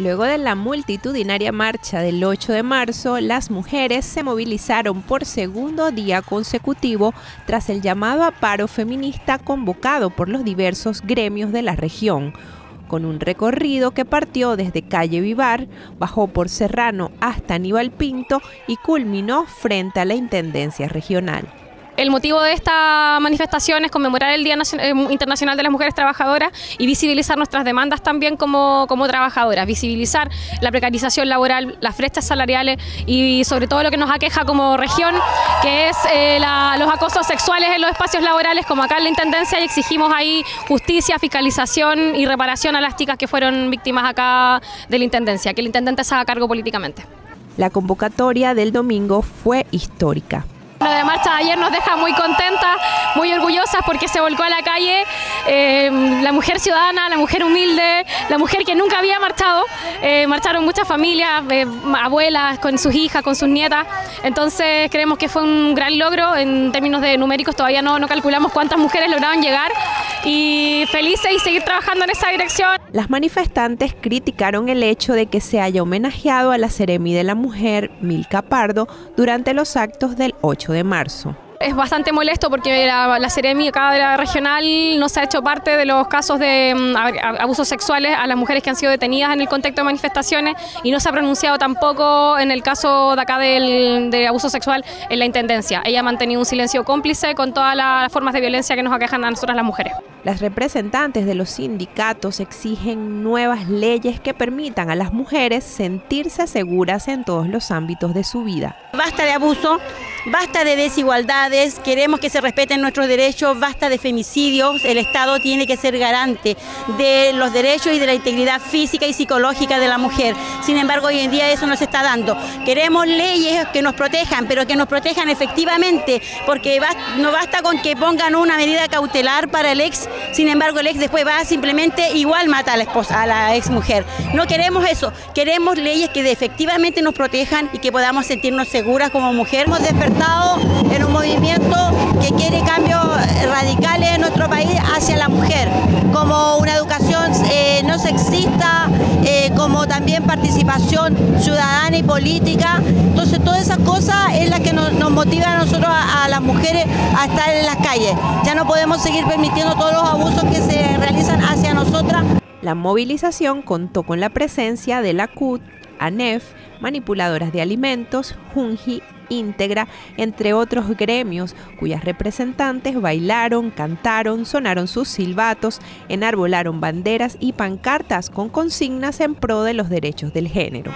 Luego de la multitudinaria marcha del 8 de marzo, las mujeres se movilizaron por segundo día consecutivo tras el llamado a paro feminista convocado por los diversos gremios de la región, con un recorrido que partió desde calle Vivar, bajó por Serrano hasta Aníbal Pinto y culminó frente a la Intendencia Regional. El motivo de esta manifestación es conmemorar el Día eh, Internacional de las Mujeres Trabajadoras y visibilizar nuestras demandas también como, como trabajadoras, visibilizar la precarización laboral, las brechas salariales y sobre todo lo que nos aqueja como región, que es eh, los acosos sexuales en los espacios laborales, como acá en la Intendencia, y exigimos ahí justicia, fiscalización y reparación a las chicas que fueron víctimas acá de la Intendencia, que el Intendente se haga cargo políticamente. La convocatoria del domingo fue histórica. De marcha de ayer nos deja muy contentas, muy orgullosas porque se volcó a la calle eh, la mujer ciudadana, la mujer humilde, la mujer que nunca había marchado. Eh, marcharon muchas familias, eh, abuelas con sus hijas, con sus nietas. Entonces creemos que fue un gran logro en términos de numéricos. Todavía no, no calculamos cuántas mujeres lograron llegar y felices y seguir trabajando en esa dirección. Las manifestantes criticaron el hecho de que se haya homenajeado a la Seremi de la Mujer, Milka Pardo, durante los actos del 8 de marzo es bastante molesto porque la, la Ceremi acá de la regional no se ha hecho parte de los casos de mm, abusos sexuales a las mujeres que han sido detenidas en el contexto de manifestaciones y no se ha pronunciado tampoco en el caso de acá del, de abuso sexual en la Intendencia. Ella ha mantenido un silencio cómplice con todas las formas de violencia que nos aquejan a nosotras las mujeres. Las representantes de los sindicatos exigen nuevas leyes que permitan a las mujeres sentirse seguras en todos los ámbitos de su vida. Basta de abuso, basta de desigualdades, queremos que se respeten nuestros derechos, basta de femicidios, el Estado tiene que ser garante de los derechos y de la integridad física y psicológica de la mujer. Sin embargo, hoy en día eso no se está dando. Queremos leyes que nos protejan, pero que nos protejan efectivamente, porque no basta con que pongan una medida cautelar para el ex, sin embargo el ex después va simplemente igual mata a la esposa, a la ex mujer. No queremos eso, queremos leyes que efectivamente nos protejan y que podamos sentirnos seguras como mujer en un movimiento que quiere cambios radicales en nuestro país hacia la mujer, como una educación eh, no sexista, eh, como también participación ciudadana y política. Entonces todas esas cosas es la que nos, motiva a nosotros, a, a, las mujeres, a estar en las calles. Ya no podemos seguir permitiendo todos los abusos que se realizan hacia nosotras. La movilización contó con la presencia de la CUT, ANEF, manipuladoras de alimentos, Junji, Íntegra, entre otros gremios, cuyas representantes bailaron, cantaron, sonaron sus silbatos, enarbolaron banderas y pancartas con consignas en pro de los derechos del género.